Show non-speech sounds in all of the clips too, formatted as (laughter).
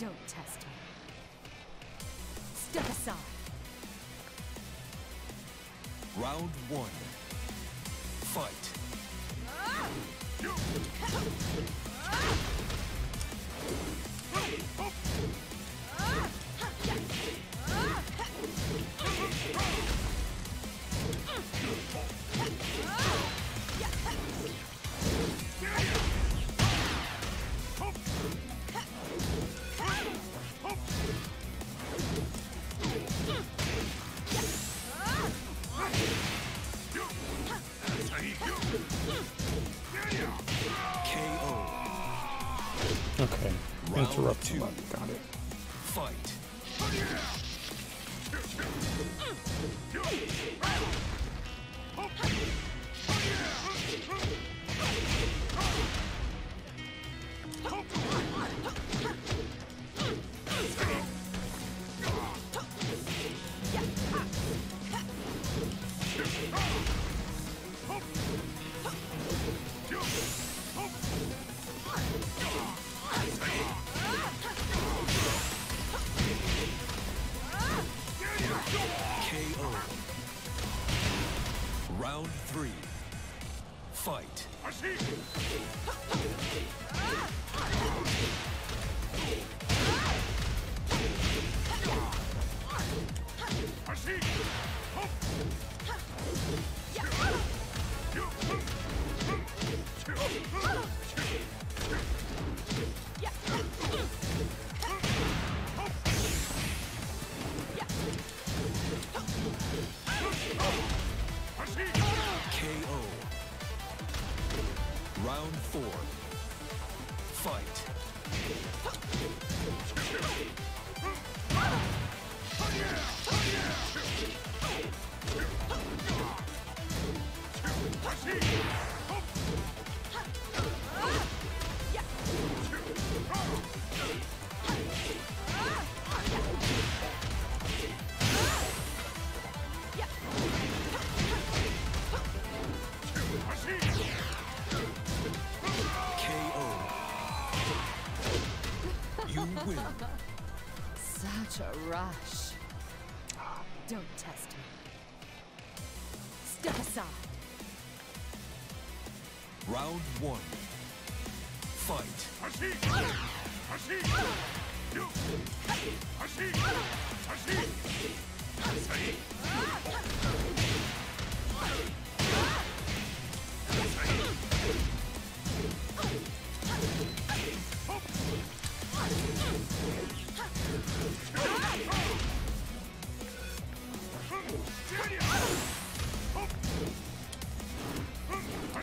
Don't test me. Step aside. Round one. Fight. Ah! KO. Two. Got it. Fight. KO. Round three. Fight. KO. Round four. Fight. You win. Such a rush. Don't test me. Step aside. Round one. Fight.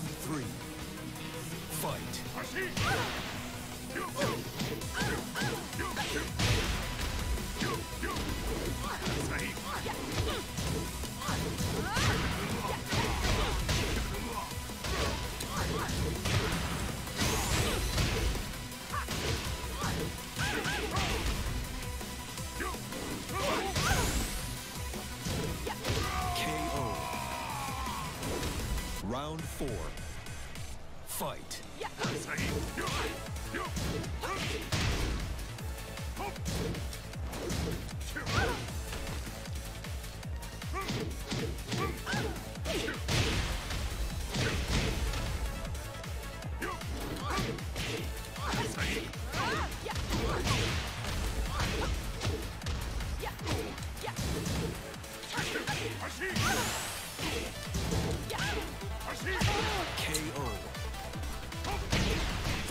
Round three. Fight. Fight. KO.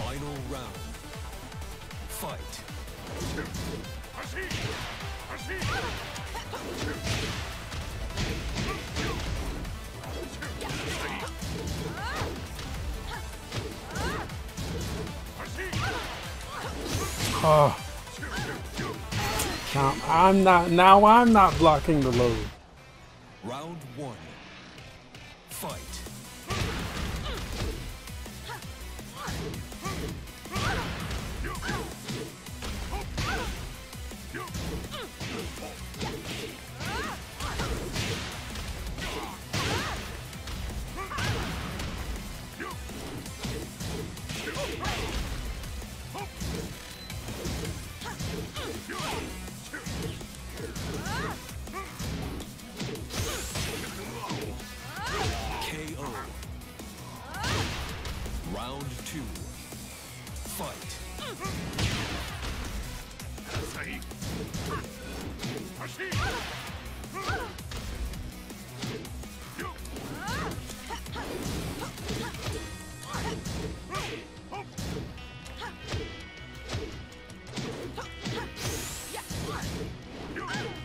Final round. Fight. Oh. Now I'm not. Now I'm not blocking the load. Round one.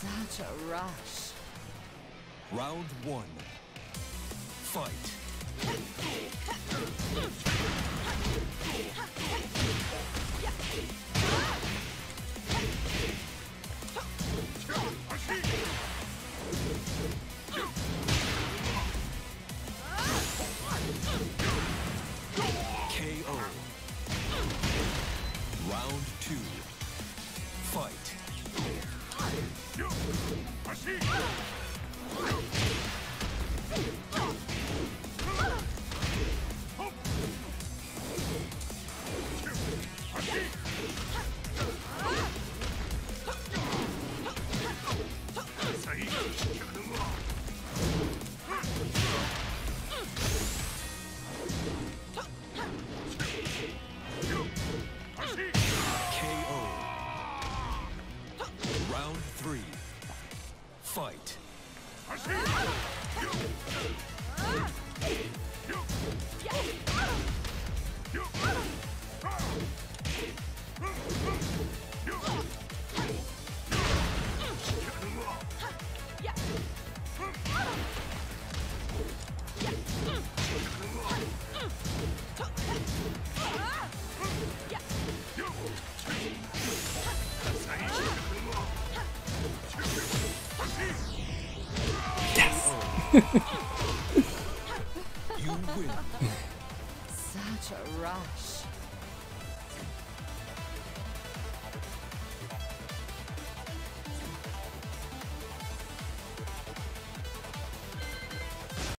Such a rush. Round one. Fight. KO. Ah! (laughs) Such a rush.